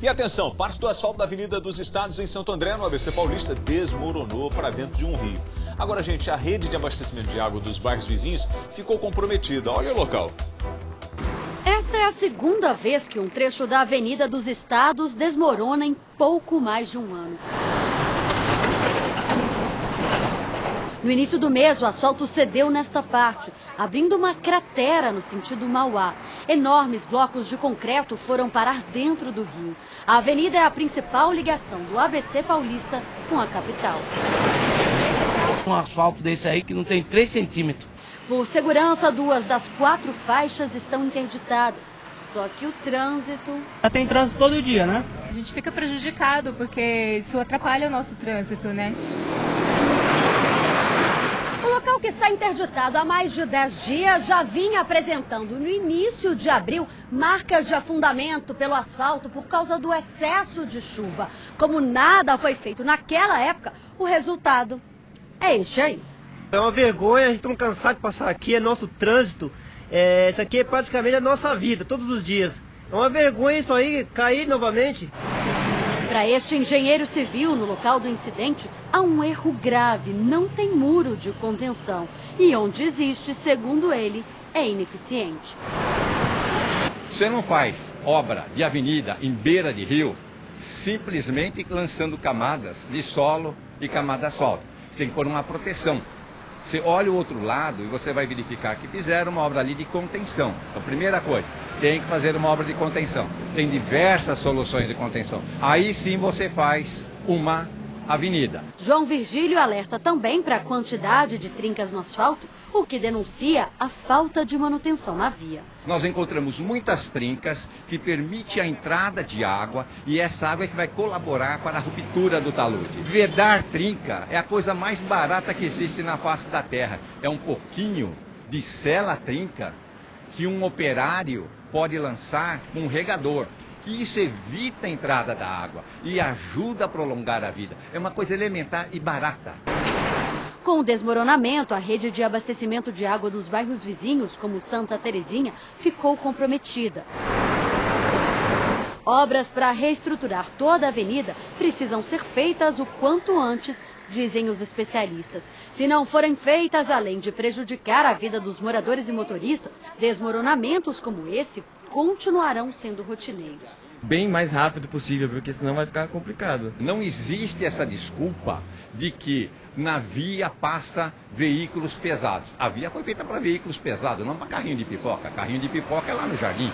E atenção, parte do asfalto da Avenida dos Estados em Santo André, no ABC Paulista, desmoronou para dentro de um rio. Agora, gente, a rede de abastecimento de água dos bairros vizinhos ficou comprometida. Olha o local. Esta é a segunda vez que um trecho da Avenida dos Estados desmorona em pouco mais de um ano. No início do mês, o asfalto cedeu nesta parte, abrindo uma cratera no sentido Mauá. Enormes blocos de concreto foram parar dentro do rio. A avenida é a principal ligação do ABC Paulista com a capital. Um asfalto desse aí que não tem 3 centímetros. Por segurança, duas das quatro faixas estão interditadas. Só que o trânsito. Tem trânsito todo dia, né? A gente fica prejudicado porque isso atrapalha o nosso trânsito, né? Está interditado há mais de 10 dias já vinha apresentando no início de abril marcas de afundamento pelo asfalto por causa do excesso de chuva. Como nada foi feito naquela época, o resultado é este aí. É uma vergonha, a gente está cansado de passar aqui, é nosso trânsito. É, isso aqui é praticamente a nossa vida, todos os dias. É uma vergonha isso aí, cair novamente. Para este engenheiro civil, no local do incidente, há um erro grave: não tem muro de contenção. E onde existe, segundo ele, é ineficiente. Você não faz obra de avenida em beira de rio simplesmente lançando camadas de solo e camada de asfalto. Você pôr uma proteção. Você olha o outro lado e você vai verificar que fizeram uma obra ali de contenção. Então, primeira coisa, tem que fazer uma obra de contenção. Tem diversas soluções de contenção. Aí sim você faz uma avenida. João Virgílio alerta também para a quantidade de trincas no asfalto, o que denuncia a falta de manutenção na via. Nós encontramos muitas trincas que permitem a entrada de água e essa água é que vai colaborar para a ruptura do talude. Vedar trinca é a coisa mais barata que existe na face da terra. É um pouquinho de sela trinca que um operário pode lançar um regador. E isso evita a entrada da água e ajuda a prolongar a vida. É uma coisa elementar e barata. Com o desmoronamento, a rede de abastecimento de água dos bairros vizinhos, como Santa Terezinha, ficou comprometida. Obras para reestruturar toda a avenida precisam ser feitas o quanto antes, dizem os especialistas. Se não forem feitas, além de prejudicar a vida dos moradores e motoristas, desmoronamentos como esse continuarão sendo rotineiros. Bem mais rápido possível, porque senão vai ficar complicado. Não existe essa desculpa de que na via passa veículos pesados. A via foi feita para veículos pesados, não para carrinho de pipoca. Carrinho de pipoca é lá no jardim.